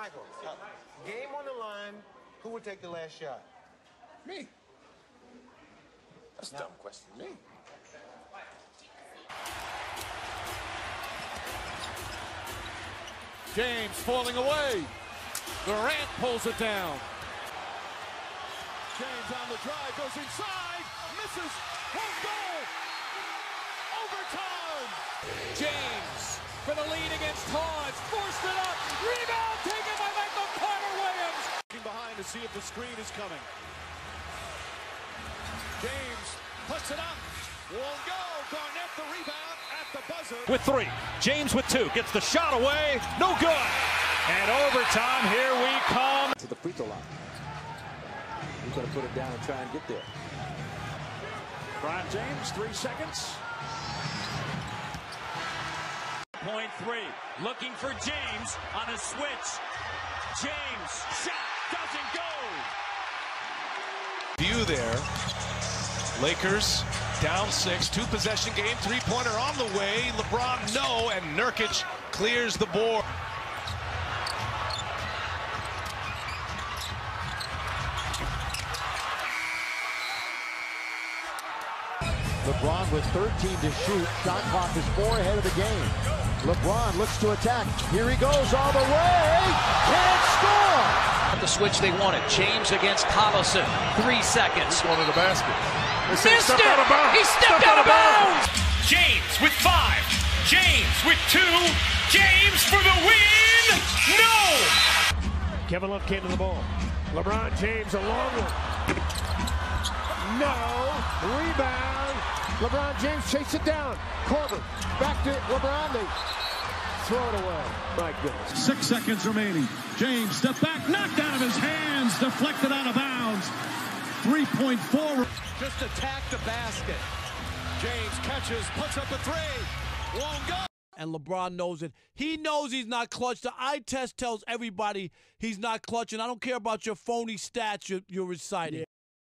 Michael, uh, game on the line. Who would take the last shot? Me. That's a dumb question. Me. James falling away. Durant pulls it down. James on the drive, goes inside, misses, home goal. Overtime. James for the lead against Hans, forced it up, rebound taken by Michael Carter Williams. Looking behind to see if the screen is coming. James puts it up, won't go. Garnett the rebound at the buzzer. With three, James with two gets the shot away, no good. And overtime, here we come. To the free throw line. He's going to put it down and try and get there. LeBron James, three seconds. Point three. Looking for James on a switch. James shot doesn't go. View there. Lakers down six, two possession game, three pointer on the way. LeBron no, and Nurkic clears the board. LeBron with 13 to shoot. Shot clock is four ahead of the game. LeBron looks to attack. Here he goes all the way. Can't score. The switch they wanted. James against Collison. Three seconds. One of the basket. Missed it. He stepped, out, of bounds. James with five. James with two. James for the win. No. Kevin Love came to the ball. LeBron James a long one. No. Rebound. LeBron James chased it down. Corbin back to LeBron. They throw it away. My goodness. Six seconds remaining. James step back, knocked out of his hands, deflected out of bounds. Three-point. Just attack the basket. James catches, puts up a three. Won't go. And LeBron knows it. He knows he's not clutch. The eye test tells everybody he's not clutching. I don't care about your phony stats you're, you're reciting.